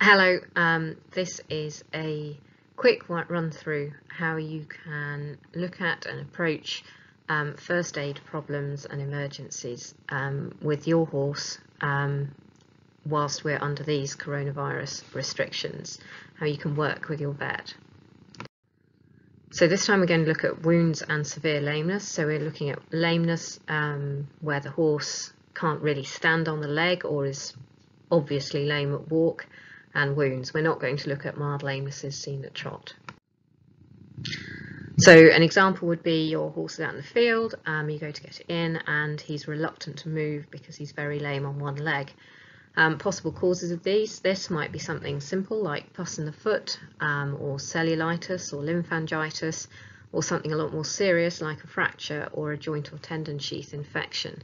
Hello, um, this is a quick run through how you can look at and approach um, first aid problems and emergencies um, with your horse um, whilst we're under these coronavirus restrictions, how you can work with your vet. So this time we're going to look at wounds and severe lameness. So we're looking at lameness um, where the horse can't really stand on the leg or is obviously lame at walk and wounds. We're not going to look at mild lamenesses seen at trot. So an example would be your horse is out in the field, um, you go to get it in and he's reluctant to move because he's very lame on one leg. Um, possible causes of these, this might be something simple like pus in the foot um, or cellulitis or lymphangitis or something a lot more serious like a fracture or a joint or tendon sheath infection.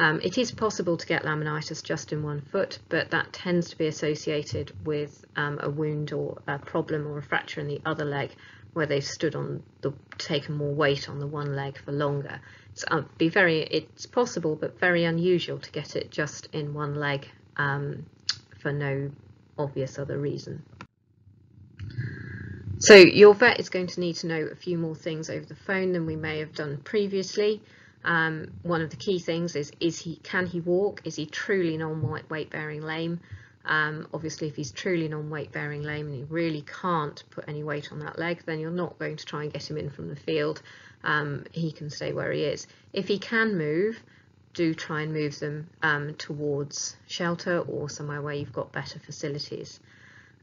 Um, it is possible to get laminitis just in one foot, but that tends to be associated with um, a wound or a problem or a fracture in the other leg where they've stood on the taken more weight on the one leg for longer. It's uh, be very it's possible but very unusual to get it just in one leg um, for no obvious other reason. So your vet is going to need to know a few more things over the phone than we may have done previously. Um, one of the key things is, is he can he walk? Is he truly non-weight bearing lame? Um, obviously, if he's truly non-weight bearing lame and he really can't put any weight on that leg, then you're not going to try and get him in from the field. Um, he can stay where he is. If he can move, do try and move them um, towards shelter or somewhere where you've got better facilities.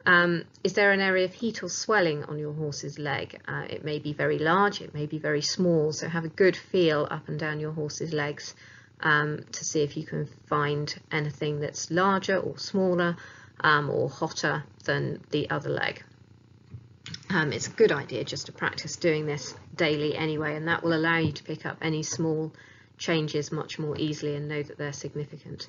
Um, is there an area of heat or swelling on your horse's leg? Uh, it may be very large, it may be very small, so have a good feel up and down your horse's legs um, to see if you can find anything that's larger or smaller um, or hotter than the other leg. Um, it's a good idea just to practice doing this daily anyway, and that will allow you to pick up any small changes much more easily and know that they're significant.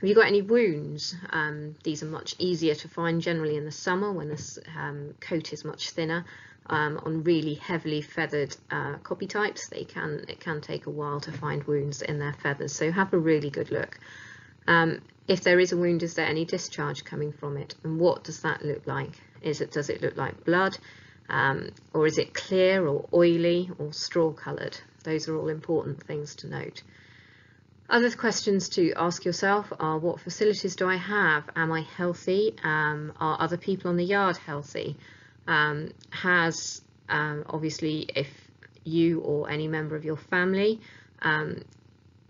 Have you got any wounds? Um, these are much easier to find generally in the summer when the um, coat is much thinner. Um, on really heavily feathered uh, cobby types, they can it can take a while to find wounds in their feathers, so have a really good look. Um, if there is a wound, is there any discharge coming from it, and what does that look like? Is it does it look like blood, um, or is it clear or oily or straw coloured? Those are all important things to note. Other questions to ask yourself are what facilities do I have? Am I healthy? Um, are other people on the yard healthy? Um, has, um, obviously, if you or any member of your family um,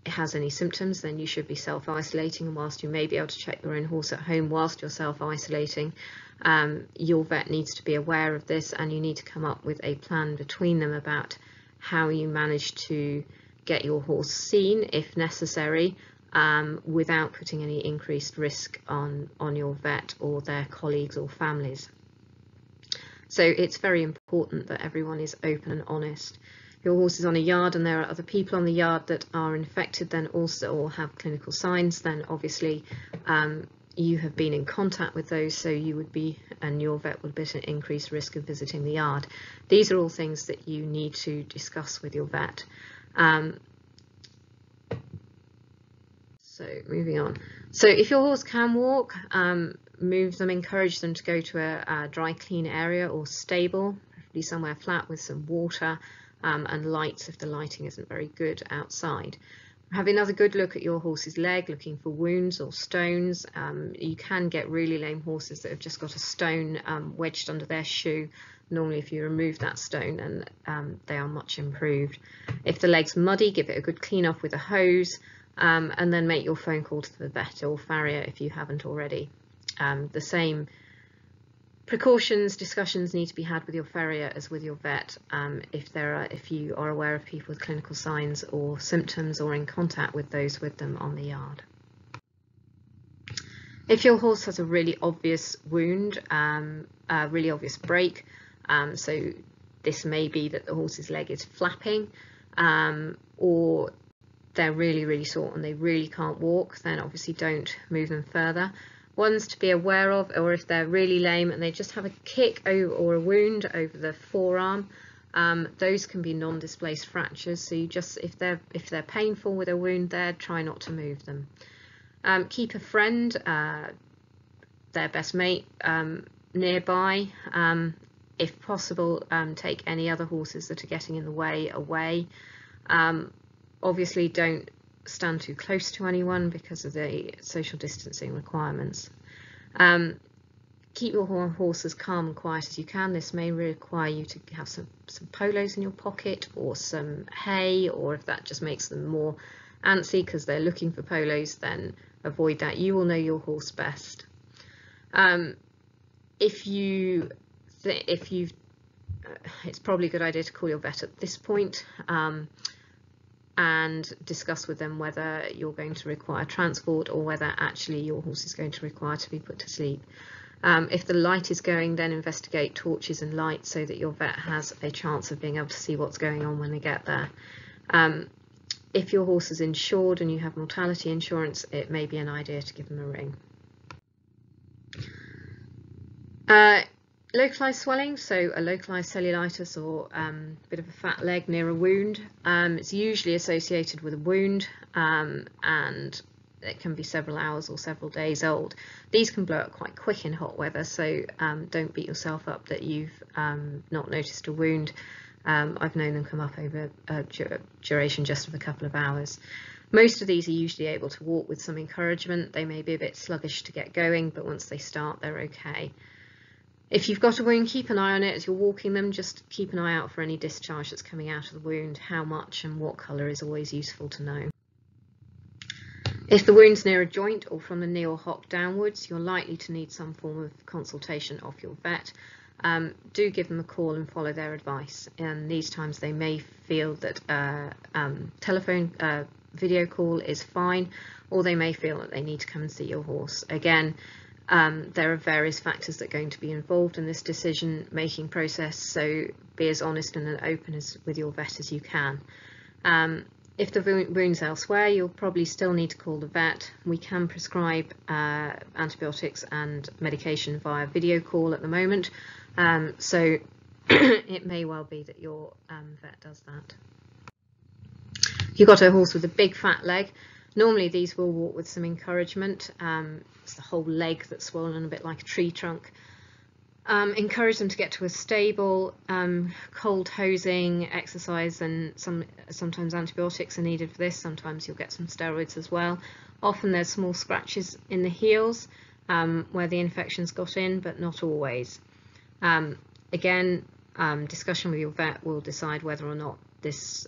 has any symptoms, then you should be self-isolating. And whilst you may be able to check your own horse at home whilst you're self-isolating, um, your vet needs to be aware of this and you need to come up with a plan between them about how you manage to get your horse seen if necessary um, without putting any increased risk on, on your vet or their colleagues or families. So it's very important that everyone is open and honest. Your horse is on a yard and there are other people on the yard that are infected then also or have clinical signs, then obviously um, you have been in contact with those, so you would be, and your vet would be at an increased risk of visiting the yard. These are all things that you need to discuss with your vet. Um, so moving on. So if your horse can walk, um, move them, encourage them to go to a, a, dry clean area or stable, preferably somewhere flat with some water um, and lights if the lighting isn't very good outside. Have another good look at your horse's leg, looking for wounds or stones. Um, you can get really lame horses that have just got a stone um, wedged under their shoe normally if you remove that stone and um, they are much improved. If the leg's muddy, give it a good clean off with a hose um, and then make your phone call to the vet or farrier if you haven't already. Um, the same precautions, discussions need to be had with your farrier as with your vet um, if there are if you are aware of people with clinical signs or symptoms or in contact with those with them on the yard. If your horse has a really obvious wound, um, a really obvious break, um, so this may be that the horse's leg is flapping um, or they're really, really sore and they really can't walk, then obviously don't move them further. Ones to be aware of, or if they're really lame and they just have a kick over, or a wound over the forearm, um, those can be non-displaced fractures. So you just, if they're if they're painful with a wound there, try not to move them. Um, keep a friend. Uh, their best mate um, nearby. Um, if possible, um, take any other horses that are getting in the way away. Um, obviously, don't stand too close to anyone because of the social distancing requirements. Um, keep your horse as calm and quiet as you can. This may require you to have some, some polos in your pocket or some hay, or if that just makes them more antsy because they're looking for polos, then avoid that. You will know your horse best. Um, if you if you uh, it's probably a good idea to call your vet at this point um, and discuss with them whether you're going to require transport or whether actually your horse is going to require to be put to sleep. Um, if the light is going, then investigate torches and lights so that your vet has a chance of being able to see what's going on when they get there. Um, if your horse is insured and you have mortality insurance, it may be an idea to give them a ring. Uh, localized swelling, so a localized cellulitis or um, a bit of a fat leg near a wound. Um, it's usually associated with a wound um, and it can be several hours or several days old. These can blow up quite quick in hot weather, so um, don't beat yourself up that you've um, not noticed a wound. Um, I've known them come up over a duration just of a couple of hours. Most of these are usually able to walk with some encouragement. They may be a bit sluggish to get going, but once they start, they're okay. If you've got a wound, keep an eye on it as you're walking them. Just keep an eye out for any discharge that's coming out of the wound. How much and what colour is always useful to know. If the wound's near a joint or from the knee or hock downwards, you're likely to need some form of consultation of your vet. Um, do give them a call and follow their advice. And these times they may feel that uh, um, telephone uh, video call is fine, or they may feel that they need to come and see your horse. Again, um, there are various factors that are going to be involved in this decision making process, so be as honest and open as with your vet as you can. Um, if the wound's elsewhere, you'll probably still need to call the vet. We can prescribe uh, antibiotics and medication via video call at the moment, um, so it may well be that your um, vet does that. You've got a horse with a big fat leg, Normally these will walk with some encouragement. Um, it's the whole leg that's swollen a bit like a tree trunk. Um, encourage them to get to a stable, um, cold hosing, exercise, and some sometimes antibiotics are needed for this. Sometimes you'll get some steroids as well. Often there's small scratches in the heels um, where the infection's got in, but not always. Um, again, um, discussion with your vet will decide whether or not this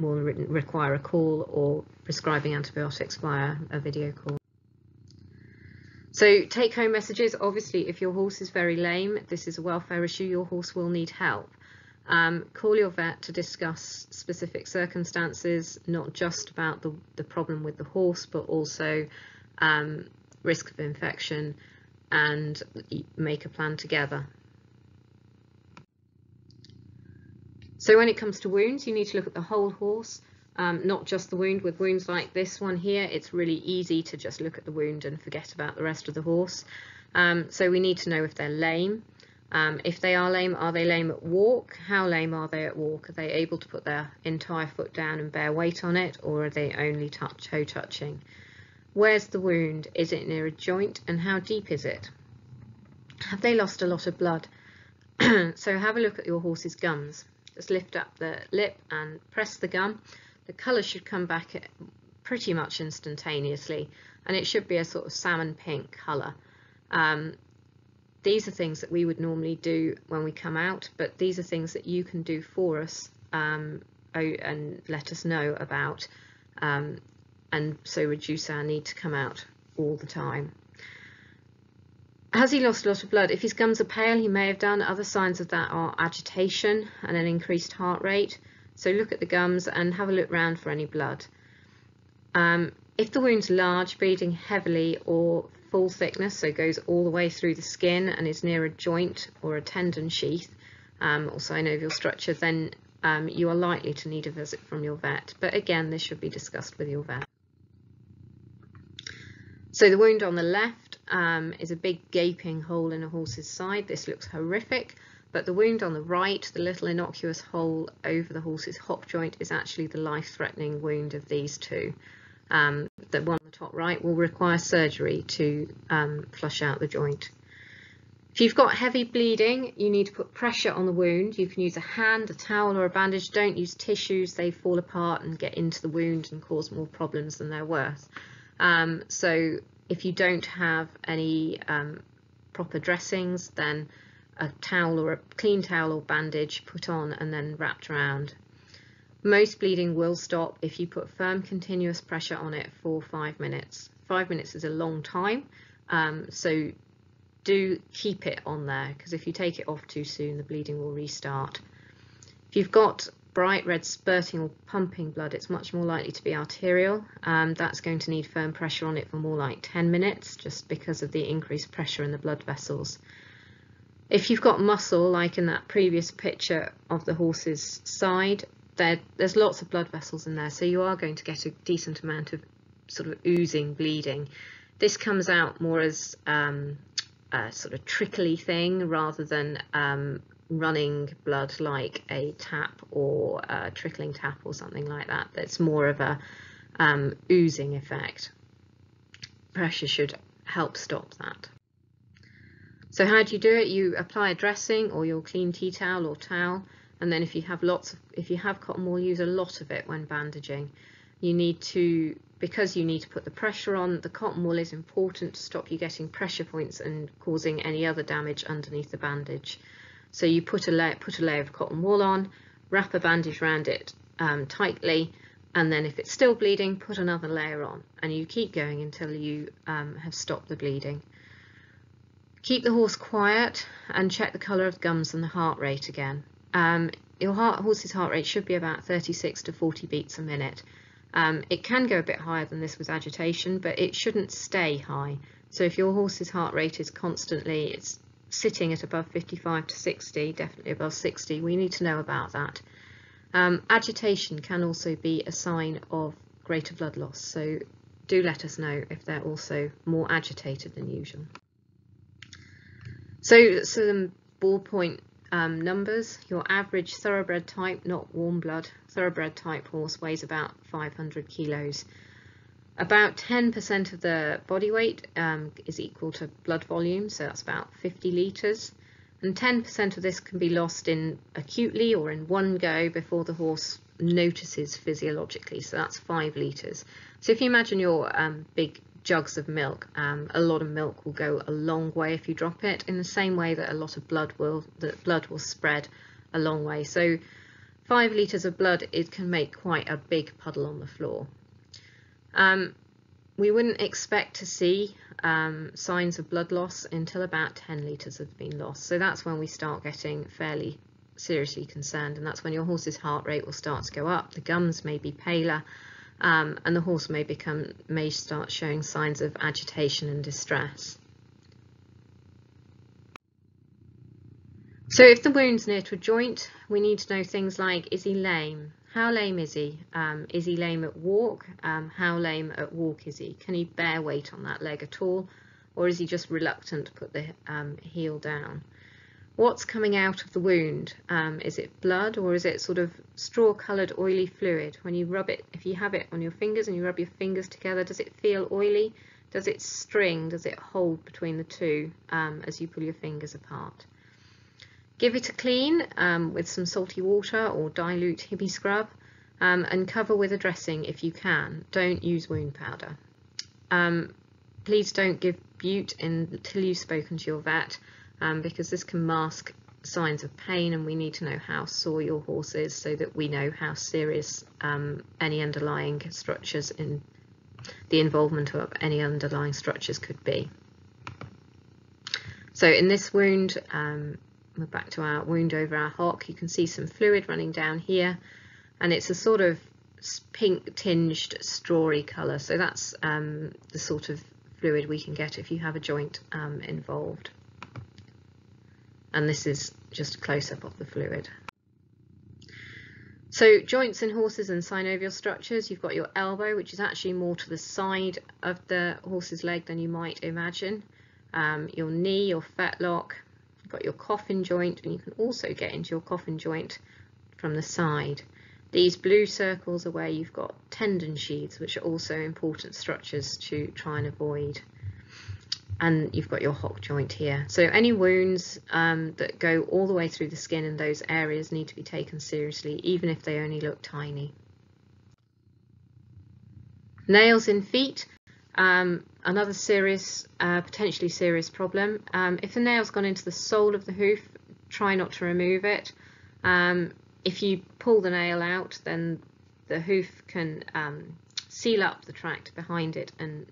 um, will re require a call or prescribing antibiotics via a video call. So take home messages, obviously if your horse is very lame, this is a welfare issue, your horse will need help. Um, call your vet to discuss specific circumstances, not just about the, the problem with the horse, but also um, risk of infection and make a plan together. So when it comes to wounds, you need to look at the whole horse, um, not just the wound. With wounds like this one here, it's really easy to just look at the wound and forget about the rest of the horse. Um, so we need to know if they're lame. Um, if they are lame, are they lame at walk? How lame are they at walk? Are they able to put their entire foot down and bear weight on it, or are they only touch, toe touching? Where's the wound? Is it near a joint, and how deep is it? Have they lost a lot of blood? so have a look at your horse's gums. Just lift up the lip and press the gum. The colour should come back pretty much instantaneously and it should be a sort of salmon pink colour. Um, these are things that we would normally do when we come out, but these are things that you can do for us um, and let us know about um, and so reduce our need to come out all the time. Has he lost a lot of blood? If his gums are pale, he may have done. Other signs of that are agitation and an increased heart rate. So look at the gums and have a look round for any blood. Um, if the wound's large, bleeding heavily or full thickness, so goes all the way through the skin and is near a joint or a tendon sheath um, or synovial structure, then um, you are likely to need a visit from your vet. But again, this should be discussed with your vet. So the wound on the left um, is a big gaping hole in a horse's side. This looks horrific, but the wound on the right, the little innocuous hole over the horse's hock joint, is actually the life-threatening wound of these two. um, the one on the top right, will require surgery to um, flush out the joint. If you've got heavy bleeding, you need to put pressure on the wound. You can use a hand, a towel or a bandage. Don't use tissues, they fall apart and get into the wound and cause more problems than they're worth. Um, so if you don't have any um, proper dressings, then a towel or a clean towel or bandage put on and then wrapped around. Most bleeding will stop if you put firm continuous pressure on it for five minutes. Five minutes is a long time, um, so do keep it on there because if you take it off too soon, the bleeding will restart. If you've got bright red spurting or pumping blood, it's much more likely to be arterial. Um, that's going to need firm pressure on it for more like 10 minutes just because of the increased pressure in the blood vessels. If you've got muscle, like in that previous picture of the horse's side, there, there's lots of blood vessels in there, so you are going to get a decent amount of sort of oozing bleeding. This comes out more as um, a sort of trickly thing rather than um, running blood like a tap or a trickling tap or something like that. That's more of a um, oozing effect. Pressure should help stop that. So how do you do it? You apply a dressing or your clean tea towel or towel and then if you have lots of, if you have cotton wool, use a lot of it when bandaging. You need to because you need to put the pressure on, the cotton wool is important to stop you getting pressure points and causing any other damage underneath the bandage. So you put a layer, put a layer of cotton wool on, wrap a bandage around it um, tightly, and then if it's still bleeding, put another layer on, and you keep going until you um, have stopped the bleeding. Keep the horse quiet and check the colour of the gums and the heart rate again. Um, your heart, horse's heart rate should be about 36 to 40 beats a minute. Um, it can go a bit higher than this with agitation, but it shouldn't stay high. So if your horse's heart rate is constantly, it's sitting at above 55 to 60, definitely above 60, we need to know about that. Um, agitation can also be a sign of greater blood loss, so do let us know if they're also more agitated than usual. So some ballpoint um, numbers, your average thoroughbred type, not warm blood, thoroughbred type horse weighs about 500 kilos. About 10% of the body weight um, is equal to blood volume, so that's about 50 litres. And 10% of this can be lost in acutely or in one go before the horse notices physiologically, so that's 5 litres. So if you imagine your um, big jugs of milk. Um, a lot of milk will go a long way if you drop it, in the same way that a lot of blood will that blood will spread a long way. So five litres of blood it can make quite a big puddle on the floor. Um, we wouldn't expect to see um, signs of blood loss until about 10 litres have been lost. So that's when we start getting fairly seriously concerned and that's when your horse's heart rate will start to go up. The gums may be paler um, and the horse may become may start showing signs of agitation and distress. So if the wound's near to a joint, we need to know things like, is he lame? How lame is he? Um, is he lame at walk? Um, how lame at walk is he? Can he bear weight on that leg at all? Or is he just reluctant to put the um, heel down? what's coming out of the wound. Um, is it blood or is it sort of straw coloured oily fluid? When you rub it, if you have it on your fingers and you rub your fingers together, does it feel oily? Does it string? Does it hold between the two um, as you pull your fingers apart? Give it a clean um, with some salty water or dilute Hibiscrub um, and cover with a dressing if you can. Don't use wound powder. Um, please don't give bute until you've spoken to your vet um, because this can mask signs of pain and we need to know how sore your horse is so that we know how serious um, any underlying structures in the involvement of any underlying structures could be. So in this wound, um, we're back to our wound over our hock, you can see some fluid running down here. And it's a sort of pink tinged strawy colour. So that's um, the sort of fluid we can get if you have a joint um, involved. And this is just a close-up of the fluid. So joints in horses and synovial structures, you've got your elbow, which is actually more to the side of the horse's leg than you might imagine. Um, your knee, your fetlock, you've got your coffin joint, and you can also get into your coffin joint from the side. These blue circles are where you've got tendon sheaths, which are also important structures to try and avoid. And you've got your hock joint here. So any wounds um, that go all the way through the skin in those areas need to be taken seriously, even if they only look tiny. Nails in feet, um, another serious, uh, potentially serious problem. Um, if the nail's gone into the sole of the hoof, try not to remove it. Um, if you pull the nail out, then the hoof can um, seal up the tract behind it and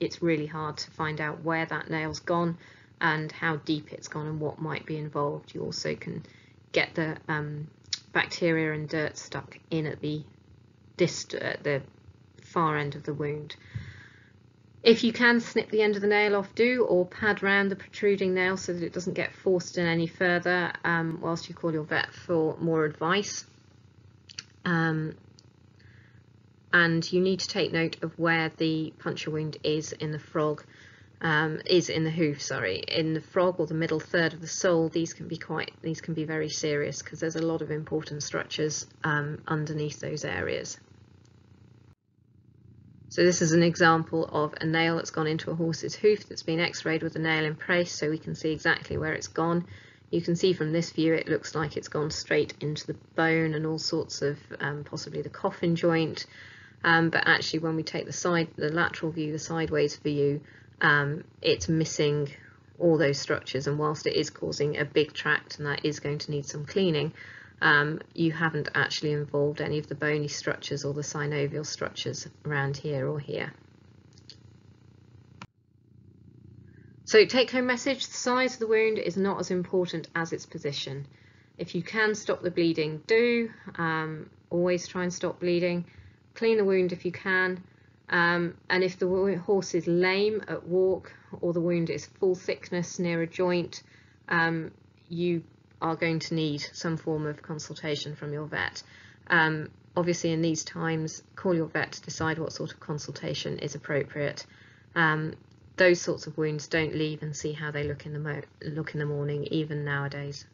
it's really hard to find out where that nail's gone and how deep it's gone and what might be involved. You also can get the um, bacteria and dirt stuck in at the dist at the far end of the wound. If you can snip the end of the nail off, do, or pad round the protruding nail so that it doesn't get forced in any further um, whilst you call your vet for more advice. Um, and you need to take note of where the puncture wound is in the frog, um, is in the hoof, sorry. In the frog or the middle third of the sole, these can be quite, these can be very serious because there's a lot of important structures um, underneath those areas. So this is an example of a nail that's gone into a horse's hoof that's been x-rayed with a nail in place so we can see exactly where it's gone. You can see from this view it looks like it's gone straight into the bone and all sorts of um, possibly the coffin joint um, but actually when we take the side the lateral view the sideways view um, it's missing all those structures and whilst it is causing a big tract and that is going to need some cleaning um, you haven't actually involved any of the bony structures or the synovial structures around here or here. So take home message, the size of the wound is not as important as its position. If you can stop the bleeding, do. Um, always try and stop bleeding. Clean the wound if you can. Um, and if the horse is lame at walk or the wound is full thickness near a joint, um, you are going to need some form of consultation from your vet. Um, obviously, in these times, call your vet to decide what sort of consultation is appropriate. Um, those sorts of wounds don't leave and see how they look in the look in the morning, even nowadays.